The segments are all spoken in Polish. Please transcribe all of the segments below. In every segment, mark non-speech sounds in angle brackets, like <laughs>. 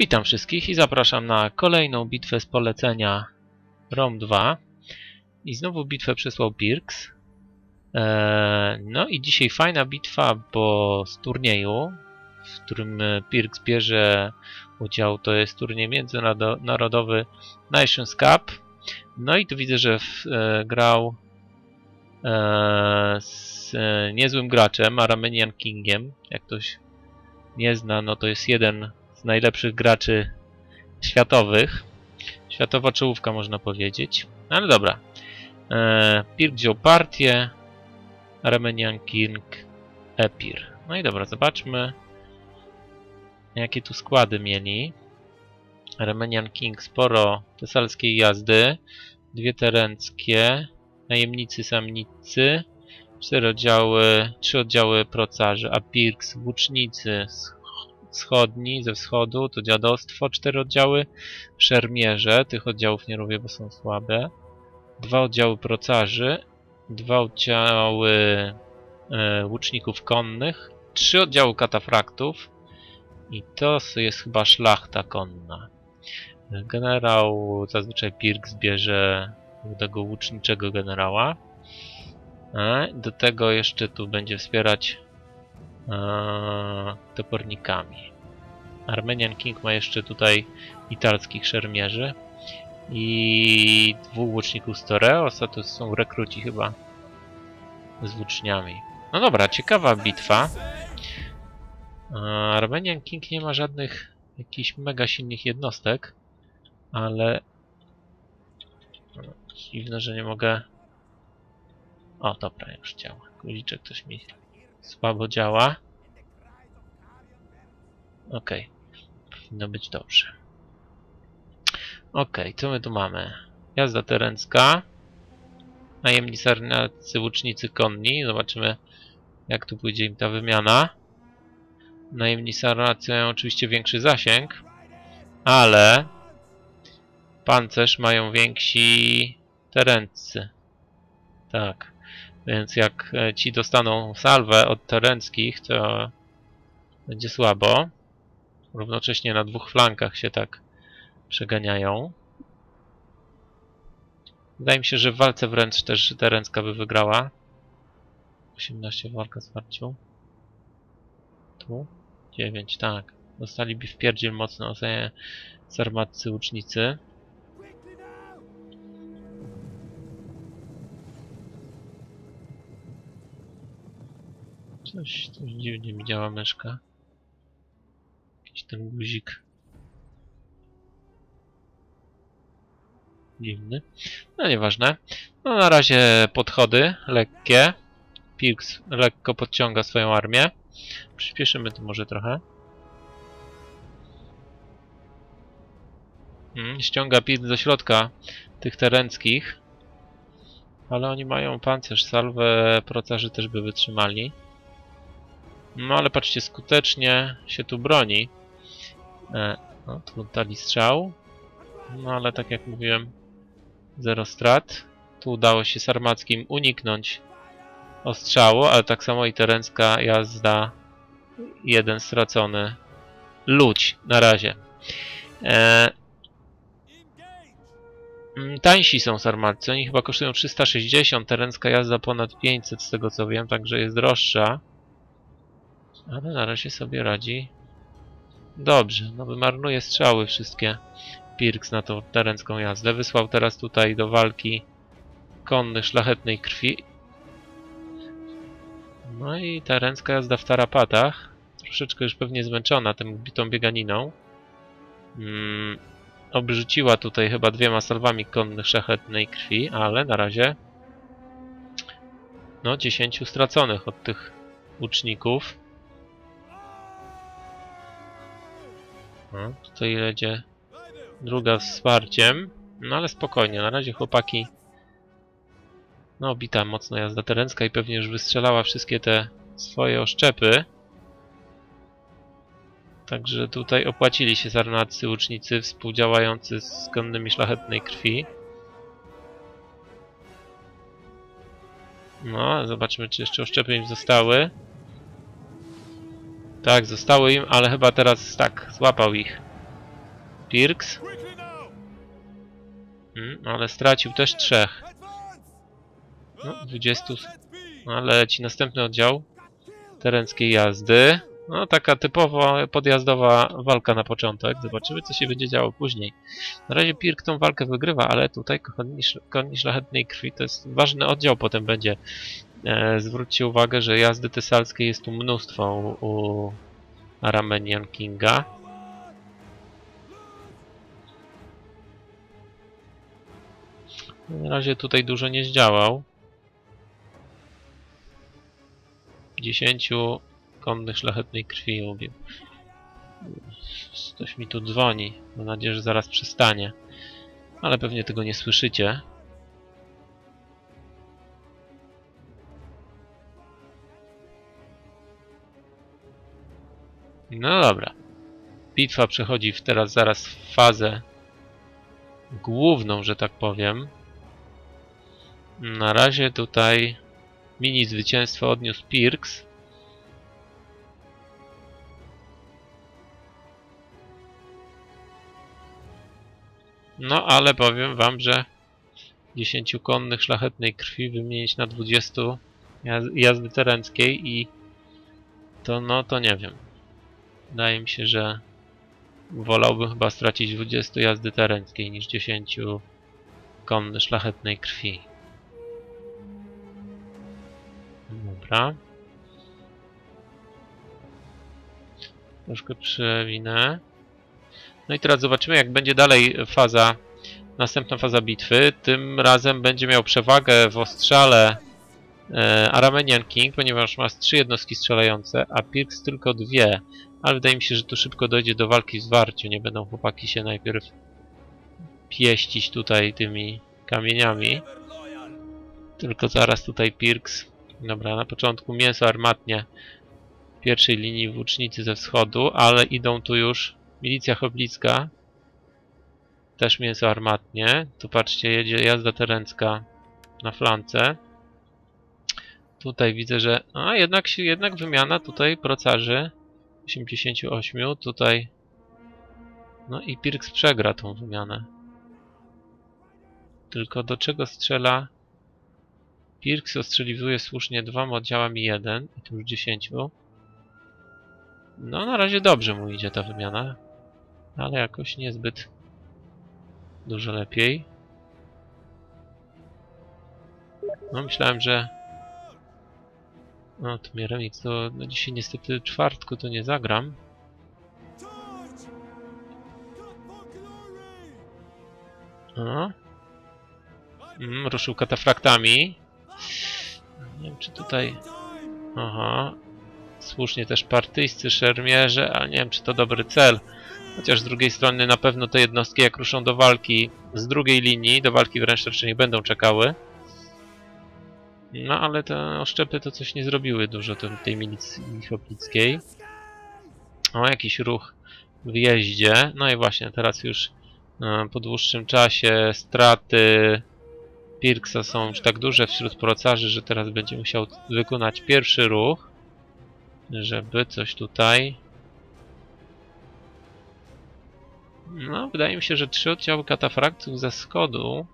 Witam wszystkich i zapraszam na kolejną bitwę z polecenia ROM 2. I znowu bitwę przysłał Pirks. Eee, no i dzisiaj fajna bitwa, bo z turnieju, w którym Pirks bierze udział, to jest turniej międzynarodowy Nations Cup. No i tu widzę, że w, e, grał e, z e, niezłym graczem, Aramenian Kingiem. Jak ktoś nie zna, no to jest jeden z najlepszych graczy światowych. Światowa czołówka można powiedzieć. No ale dobra. E, Pirk wziął partię. Armenian King Epir. No i dobra, zobaczmy jakie tu składy mieli. Armenian King sporo tesalskiej jazdy. Dwie terenckie. Najemnicy samnicy. Cztery oddziały, trzy oddziały procarzy, a Pirks włócznicy wschodni, ze wschodu, to dziadostwo, cztery oddziały, szermierze, tych oddziałów nie lubię, bo są słabe, dwa oddziały procarzy, dwa oddziały e, łuczników konnych, trzy oddziały katafraktów i to jest chyba szlachta konna. Generał zazwyczaj Pirk zbierze tego łuczniczego generała. E, do tego jeszcze tu będzie wspierać topornikami. Armenian King ma jeszcze tutaj italskich szermierzy i dwóch łuczników z Toreos, a to są rekruci chyba z włóczniami. No dobra, ciekawa bitwa. Armenian King nie ma żadnych jakichś mega silnych jednostek, ale dziwne, że nie mogę... O, dobra, już działa. Guziczek coś mi Słabo działa. Ok. Powinno być dobrze. Ok, co my tu mamy? Jazda terencka. Najemni sarnacy, łucznicy konni. Zobaczymy, jak tu pójdzie im ta wymiana. Najemni sarnacy mają oczywiście większy zasięg, ale pancerz mają więksi terency. Tak. Więc jak e, ci dostaną salwę od terenckich, to będzie słabo. Równocześnie na dwóch flankach się tak przeganiają. Wydaje mi się, że w walce wręcz też terencka by wygrała. 18 walka zwarciu. Tu? 9, tak. Dostaliby wpierdziel mocno sarmatcy łucznicy. Coś, coś dziwnie mi działa myszka. Jakiś ten guzik. Dziwny. No nieważne. No na razie podchody lekkie. Pilks lekko podciąga swoją armię. Przyspieszymy to może trochę. Hmm, ściąga Pilks do środka tych terenckich. Ale oni mają pancerz, salwę procarzy też by wytrzymali. No ale patrzcie, skutecznie się tu broni. E, no, tu dali strzał. No ale tak jak mówiłem, zero strat. Tu udało się Sarmackim uniknąć ostrzału, ale tak samo i terencka jazda. Jeden stracony. Ludź na razie. E, mm, tańsi są Sarmacy, oni chyba kosztują 360, terencka jazda ponad 500 z tego co wiem, także jest droższa. Ale na razie sobie radzi dobrze. No wymarnuje strzały wszystkie Pirks na tą terencką jazdę. Wysłał teraz tutaj do walki konnych szlachetnej krwi. No i terencka jazda w tarapatach. Troszeczkę już pewnie zmęczona tym bitą bieganiną. Hmm, obrzuciła tutaj chyba dwiema salwami konnych szlachetnej krwi, ale na razie no 10 straconych od tych łuczników. No, tutaj jedzie druga wsparciem. No ale spokojnie, na razie chłopaki... No, bita mocno jazda terencka i pewnie już wystrzelała wszystkie te swoje oszczepy. Także tutaj opłacili się zarnacy łucznicy współdziałający z konnymi szlachetnej krwi. No, zobaczmy czy jeszcze oszczepy im zostały. Tak, zostały im, ale chyba teraz tak, złapał ich. Pirks. Mm, ale stracił też trzech. No, 20. No, ale leci następny oddział terenckiej jazdy. No, taka typowo podjazdowa walka na początek. Zobaczymy, co się będzie działo później. Na razie Pirk tą walkę wygrywa, ale tutaj koni, koni szlachetnej krwi to jest ważny oddział potem będzie. E, zwróćcie uwagę, że jazdy tesalskiej jest tu mnóstwo u, Aramenian Kinga. Na razie tutaj dużo nie zdziałał. 10 konnych szlachetnej krwi ubił. Ktoś mi tu dzwoni. Mam nadzieję, że zaraz przestanie. Ale pewnie tego nie słyszycie. No dobra. Bitwa przechodzi w teraz zaraz w fazę główną, że tak powiem. Na razie tutaj mini zwycięstwo odniósł Pirks. No ale powiem wam, że 10 konnych szlachetnej krwi wymienić na 20 jazdy terenckiej i to no to nie wiem. Wydaje mi się, że wolałbym chyba stracić 20 jazdy terenckiej niż 10 konny szlachetnej krwi. Dobra. Troszkę przewinę. No i teraz zobaczymy, jak będzie dalej faza, następna faza bitwy. Tym razem będzie miał przewagę w ostrzale e, Aramenian King, ponieważ ma trzy jednostki strzelające, a Pirks tylko dwie. Ale wydaje mi się, że tu szybko dojdzie do walki w zwarciu. Nie będą chłopaki się najpierw pieścić tutaj tymi kamieniami. Tylko zaraz tutaj Pirks. Dobra, na początku mięso armatnie pierwszej linii włócznicy ze wschodu, ale idą tu już milicja choblicka. Też mięso armatnie. Tu patrzcie, jedzie jazda terencka na flance. Tutaj widzę, że... A, jednak, jednak wymiana tutaj procarzy 88, tutaj... No i Pirks przegra tą wymianę. Tylko do czego strzela? Pirks ostrzeliwuje słusznie dwoma oddziałami jeden, i tu już 10. No na razie dobrze mu idzie ta wymiana, ale jakoś niezbyt dużo lepiej. No myślałem, że no, to mnie remix, to no, dzisiaj niestety czwartku to nie zagram. No. Mm, ruszył katafraktami. Nie wiem, czy tutaj... Aha. Słusznie też partyjscy szermierze, ale nie wiem, czy to dobry cel. Chociaż z drugiej strony na pewno te jednostki, jak ruszą do walki z drugiej linii, do walki wręcz nie będą czekały. No ale te oszczepy to coś nie zrobiły dużo tej milicji choplickiej. O, jakiś ruch w jeździe. No i właśnie, teraz już e, po dłuższym czasie straty Pirksa są już tak duże wśród procarzy, że teraz będzie musiał wykonać pierwszy ruch, żeby coś tutaj... No, wydaje mi się, że trzy oddziały katafraktów ze schodu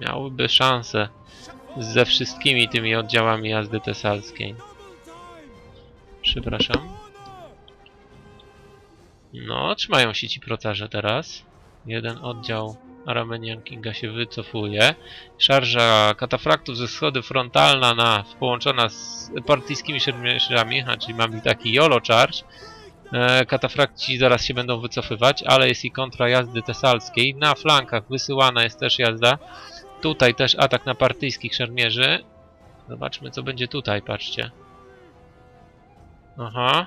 miałyby szansę ze wszystkimi tymi oddziałami jazdy tesalskiej. Przepraszam. No, trzymają się ci procarze teraz. Jeden oddział Aramenian Kinga się wycofuje. Szarża katafraktów ze schody frontalna na, połączona z partyjskimi szermierzami, czyli mamy taki YOLO charge. Katafrakci zaraz się będą wycofywać, ale jest i kontra jazdy tesalskiej. Na flankach wysyłana jest też jazda Tutaj też atak na partyjskich szermierzy. Zobaczmy, co będzie tutaj, patrzcie. Aha.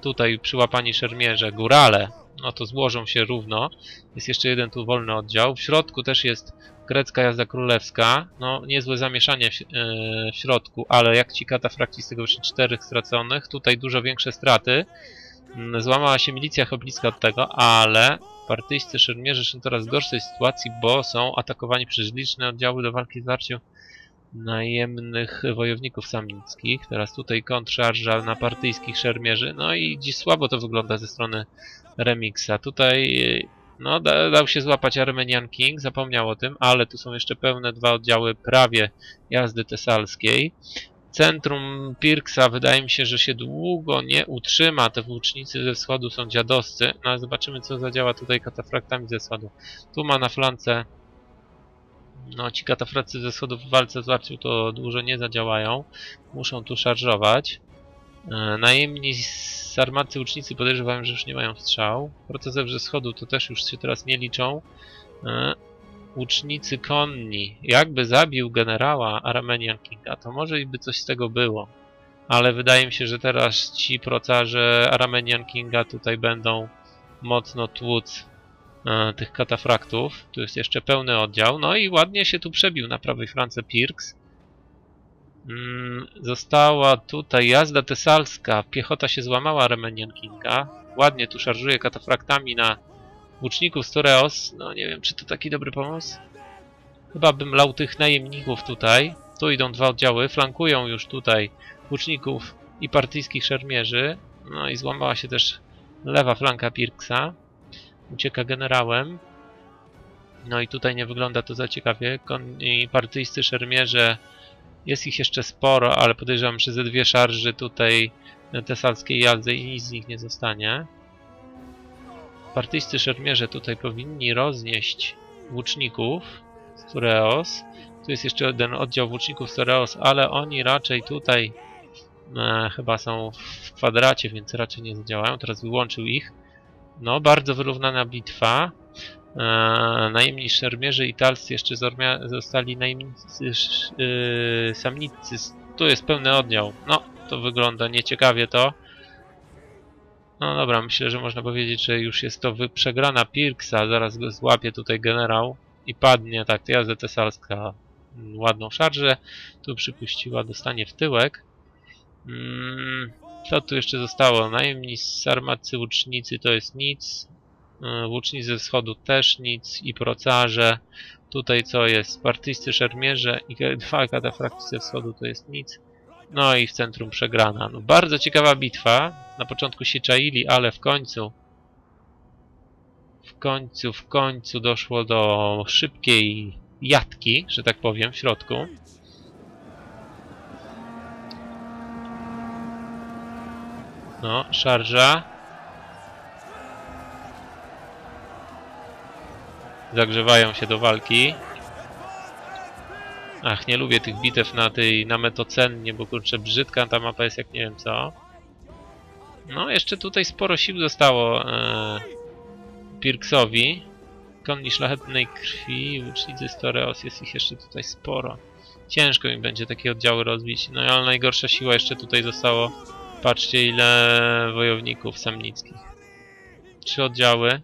Tutaj przyłapani szermierze, górale. No to złożą się równo. Jest jeszcze jeden tu wolny oddział. W środku też jest grecka jazda królewska. No, niezłe zamieszanie w, yy, w środku, ale jak ci katafrakci z tego już czterech straconych. Tutaj dużo większe straty. Mm, złamała się milicja choblicka od tego, ale partyjscy szermierze są coraz gorszej sytuacji, bo są atakowani przez liczne oddziały do walki z warcią najemnych wojowników samnickich. Teraz tutaj kontrszarża na partyjskich szermierzy. No i dziś słabo to wygląda ze strony Remixa. Tutaj No, da, dał się złapać Armenian King, zapomniał o tym, ale tu są jeszcze pełne dwa oddziały prawie jazdy tesalskiej. Centrum Pirksa wydaje mi się, że się długo nie utrzyma. Te włócznicy ze wschodu są dziadoscy. No ale zobaczymy, co zadziała tutaj katafraktami ze wschodu. Tu ma na flance... No, ci katafrakty ze wschodu w walce z Arcią to dużo nie zadziałają. Muszą tu szarżować. E, najemni armatcy łucznicy podejrzewają, że już nie mają strzał. Procesorze ze wschodu to też już się teraz nie liczą. Łucznicy konni. Jakby zabił generała Armenian Kinga, to może i by coś z tego było. Ale wydaje mi się, że teraz ci procarze Armenian Kinga tutaj będą mocno tłuc e, tych katafraktów. Tu jest jeszcze pełny oddział. No i ładnie się tu przebił na prawej flance Pirks. Mm, została tutaj jazda tesalska. Piechota się złamała Armenian Kinga. Ładnie tu szarżuje katafraktami na łuczników z Toreos. No nie wiem, czy to taki dobry pomysł. Chyba bym lał tych najemników tutaj. Tu idą dwa oddziały. Flankują już tutaj łuczników i partyjskich szermierzy. No i złamała się też lewa flanka Pirksa. Ucieka generałem. No i tutaj nie wygląda to za ciekawie. Kon I partyjscy szermierze jest ich jeszcze sporo, ale podejrzewam, że ze dwie szarży tutaj tesalskiej jazdy i nic z nich nie zostanie. Partyjscy szermierze tutaj powinni roznieść łuczników z Tureos. Tu jest jeszcze jeden oddział włóczników z Tureos, ale oni raczej tutaj e, chyba są w kwadracie, więc raczej nie zadziałają. Teraz wyłączył ich. No, bardzo wyrównana bitwa. E, najemni szermierze italscy jeszcze zostali najemnicy yy, samnicy. Tu jest pełny oddział. No, to wygląda nieciekawie to. No dobra, myślę, że można powiedzieć, że już jest to przegrana Pirksa. Zaraz go złapie tutaj generał i padnie. Tak, to jazda tesalska ładną szarżę. Tu przypuściła, dostanie w tyłek. Mm, co tu jeszcze zostało? Najemni sarmacy łucznicy to jest nic. E, łucznicy ze wschodu też nic i procarze. Tutaj co jest? Partyjscy szermierze i <laughs> dwa katafrakty ze wschodu to jest nic. No i w centrum przegrana. No, bardzo ciekawa bitwa. Na początku się czaili, ale w końcu w końcu, w końcu doszło do szybkiej jatki, że tak powiem, w środku. No, szarża. zagrzewają się do walki. Ach, nie lubię tych bitew na tej, na metocennie, bo kurczę, brzydka ta mapa jest jak nie wiem co. No, jeszcze tutaj sporo sił zostało e, Pirksowi. Konni szlachetnej krwi, łucznicy Storeos, jest ich jeszcze tutaj sporo. Ciężko im będzie takie oddziały rozbić. No ale najgorsza siła jeszcze tutaj zostało. Patrzcie ile wojowników samnickich. Trzy oddziały.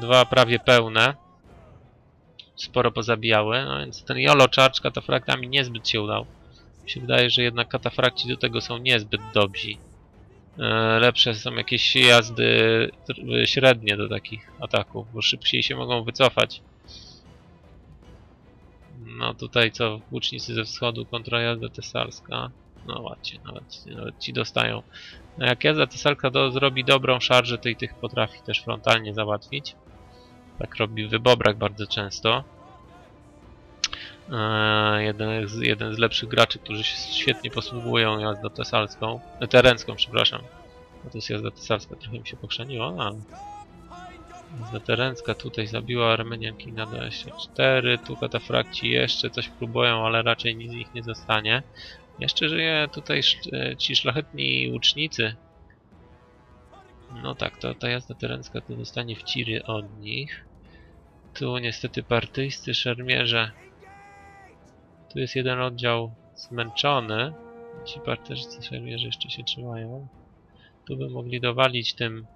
Dwa prawie pełne sporo pozabijały, no więc ten Jolo Charge katafraktami niezbyt się udał. Mi się wydaje, że jednak katafrakci do tego są niezbyt dobrzy. E, lepsze są jakieś jazdy średnie do takich ataków, bo szybciej się mogą wycofać. No tutaj co, łucznicy ze wschodu kontra jazda tesalska. No ładnie, nawet, nawet ci dostają. No jak jazda tesalka do, zrobi dobrą szarżę, to i tych potrafi też frontalnie załatwić. Tak robi Wybobrak bardzo często. Eee, jeden, z, jeden z lepszych graczy, którzy się świetnie posługują jazdą tesalską. E, terencką, przepraszam. To jest jazda tesalska, trochę mi się pokrzeniło, ale... Jazda terencka tutaj zabiła Armenianki na 24. Tu katafrakci jeszcze coś próbują, ale raczej nic z nich nie zostanie. Jeszcze żyje tutaj e, ci szlachetni łucznicy, no tak, to ta jazda terencka to dostanie w ciry od nich. Tu niestety partyjscy szermierze. Tu jest jeden oddział zmęczony. Ci partyjscy szermierze jeszcze się trzymają. Tu by mogli dowalić tym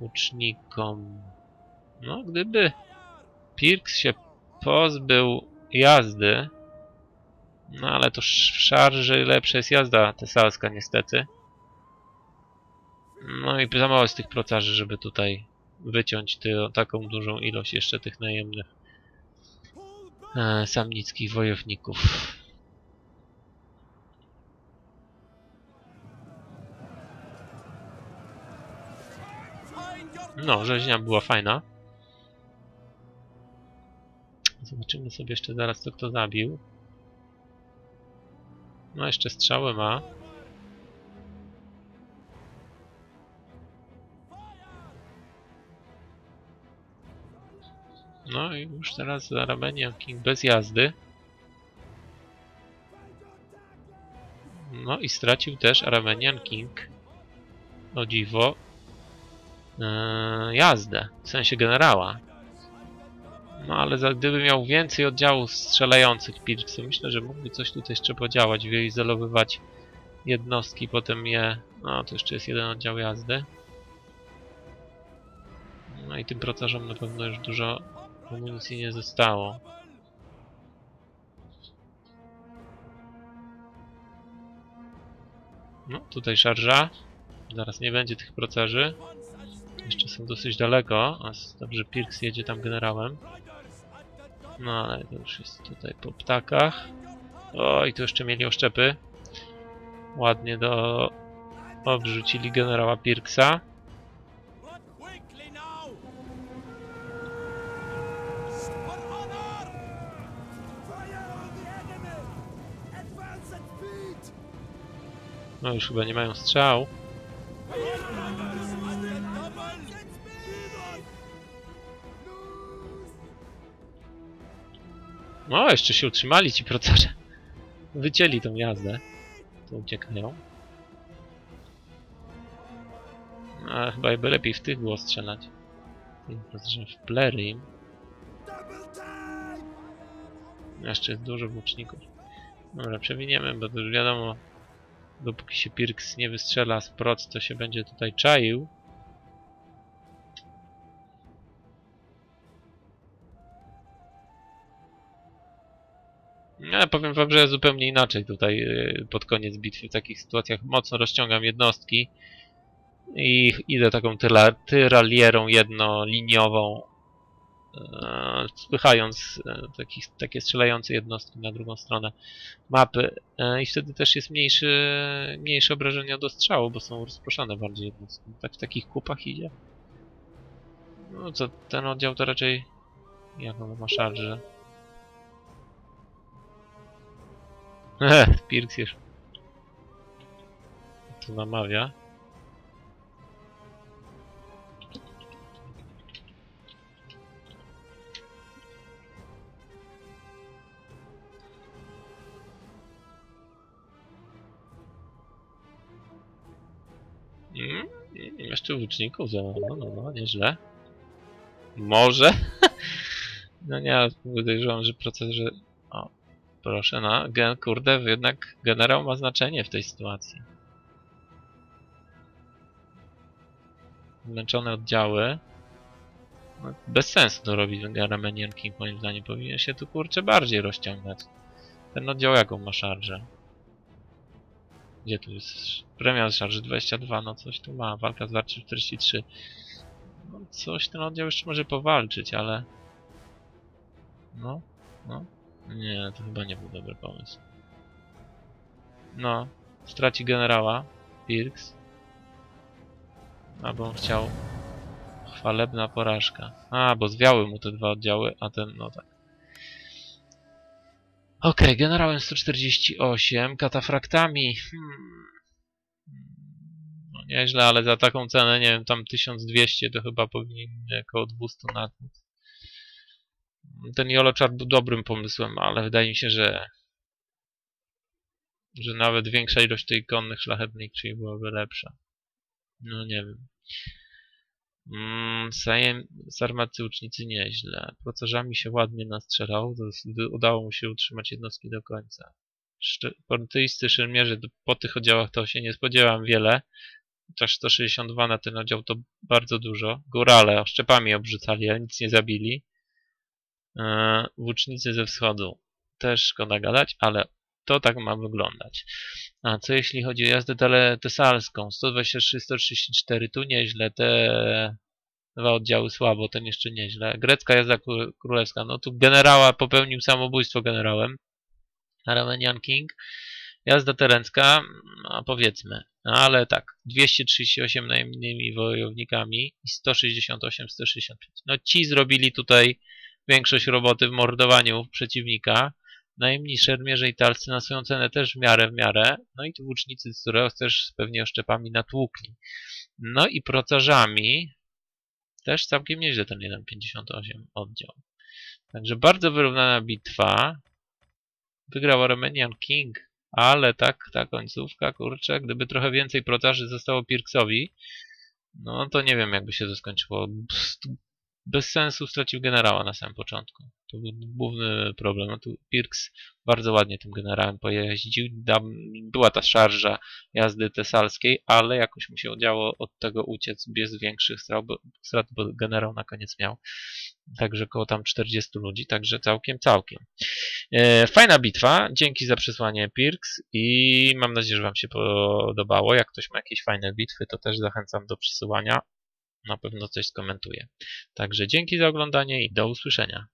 łucznikom. No, gdyby Pirks się pozbył jazdy, no ale to w szarży lepsza jest jazda tesalska niestety. No i za mało jest tych procarzy, żeby tutaj wyciąć ty, taką dużą ilość jeszcze tych najemnych e, samnickich wojowników. No, rzeźnia była fajna. Zobaczymy sobie jeszcze zaraz, co kto zabił. No, jeszcze strzały ma. No i już teraz Armenian King bez jazdy. No i stracił też Armenian King. O dziwo. Yy, jazdę, w sensie generała. No ale za, gdyby miał więcej oddziałów strzelających Pirksy, myślę, że mógłby coś tutaj jeszcze podziałać, wyizolowywać jednostki, potem je... No, to jeszcze jest jeden oddział jazdy. No i tym procarzom na pewno już dużo amunicji nie zostało. No, tutaj szarża. Zaraz nie będzie tych procarzy. Jeszcze są dosyć daleko. A dobrze, Pirks jedzie tam generałem. No ale to już jest tutaj po ptakach. O, i tu jeszcze mieli oszczepy. Ładnie do... Obrzucili generała Pirksa. No już chyba nie mają strzał. No, jeszcze się utrzymali ci procarze. Wycięli tą jazdę. To uciekają. A chyba by lepiej w tych było strzelać. W plery im. Jeszcze jest dużo włóczników. Dobra, przewiniemy, bo to już wiadomo, dopóki się Pirks nie wystrzela z proc, to się będzie tutaj czaił. Ja powiem wam, że zupełnie inaczej tutaj y, pod koniec bitwy w takich sytuacjach mocno rozciągam jednostki i idę taką tyralierą jednoliniową spychając e, takie strzelające jednostki na drugą stronę mapy e, i wtedy też jest mniejszy, mniejsze obrażenia do strzału, bo są rozproszone bardziej jednostki. Tak w takich kupach idzie. No co, ten oddział to raczej jak on ma szarże? <laughs> Eee, Pirks już tu namawia. Mm, jeszcze łuczników za no, no, no, nieźle. Może? <laughs> no nie, podejrzewam, że proces. O, proszę, no, gen, kurde, jednak generał ma znaczenie w tej sytuacji. Zmęczone oddziały. No, bez sensu to robić Armenian King, moim zdaniem. Powinien się tu, kurczę, bardziej rozciągać. Ten oddział jaką ma szarżę? Gdzie tu jest? Premia z szarży 22, no coś tu ma. Walka z warczy 43. No, coś ten oddział jeszcze może powalczyć, ale... No, no. Nie, to chyba nie był dobry pomysł. No, straci generała. Pirks. Albo on chciał... Chwalebna porażka. A, bo zwiały mu te dwa oddziały, a ten, no tak. Okay, generałem 148, katafraktami. Hmm. No nieźle, ale za taką cenę, nie wiem, tam 1200 to chyba powinien około 200 na Ten Joloczar był dobrym pomysłem, ale wydaje mi się, że że nawet większa ilość tej konnych szlachetnych czyli byłaby lepsza. No nie wiem. Mm, z armaty nieźle. Procerzami się ładnie nastrzelał. Udało mu się utrzymać jednostki do końca. Portyjscy szermierzy po tych oddziałach to się nie spodziewam wiele. Chociaż 162 na ten oddział to bardzo dużo. Górale szczepami obrzucali, ale nic nie zabili. Eee, włócznicy ze wschodu. Też szkoda gadać, ale to tak ma wyglądać. A co jeśli chodzi o jazdę tesalską? 123-134, tu nieźle, te dwa oddziały słabo, ten jeszcze nieźle. Grecka jazda królewska, no tu generała popełnił samobójstwo generałem. Armenian King. Jazda terencka, no powiedzmy. ale tak, 238 najemnymi wojownikami i 168, 165. No ci zrobili tutaj większość roboty w mordowaniu przeciwnika. Najemni szermierze i talcy na swoją cenę też w miarę w miarę. No i włócznicy, z też pewnie oszczepami natłukli. No i procarzami też całkiem nieźle ten 1,58 oddział. Także bardzo wyrównana bitwa. Wygrał Armenian King, ale tak, ta końcówka, kurczę, gdyby trochę więcej procarzy zostało Pirksowi, no to nie wiem jakby się to skończyło bez sensu stracił generała na samym początku. To był główny problem. No tu Pirks bardzo ładnie tym generałem pojeździł. Była ta szarża jazdy tesalskiej, ale jakoś mu się udało od tego uciec bez większych strat, bo generał na koniec miał także około tam 40 ludzi, także całkiem, całkiem. E, fajna bitwa, dzięki za przesłanie Pirks i mam nadzieję, że Wam się podobało. Jak ktoś ma jakieś fajne bitwy, to też zachęcam do przesyłania na pewno coś skomentuję. Także dzięki za oglądanie i do usłyszenia.